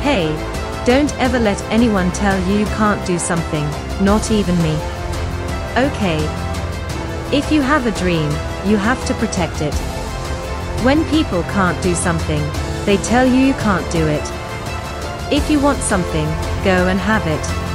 Hey, don't ever let anyone tell you you can't do something, not even me. Okay. If you have a dream, you have to protect it. When people can't do something, they tell you you can't do it. If you want something, go and have it.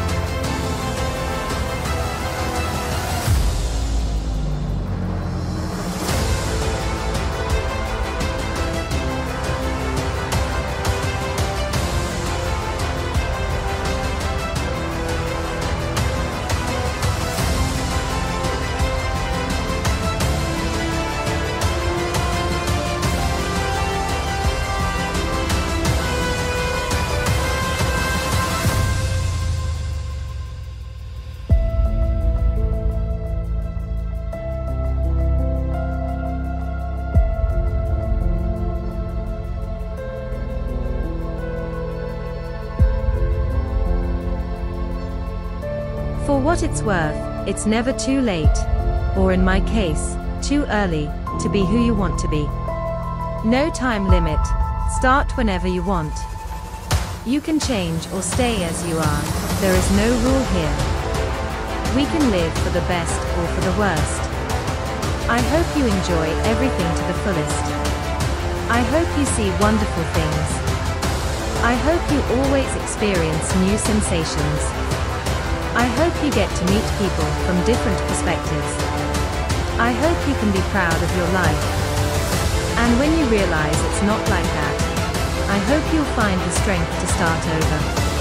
For what it's worth, it's never too late, or in my case, too early, to be who you want to be. No time limit, start whenever you want. You can change or stay as you are, there is no rule here. We can live for the best or for the worst. I hope you enjoy everything to the fullest. I hope you see wonderful things. I hope you always experience new sensations. I hope you get to meet people from different perspectives. I hope you can be proud of your life. And when you realize it's not like that, I hope you'll find the strength to start over.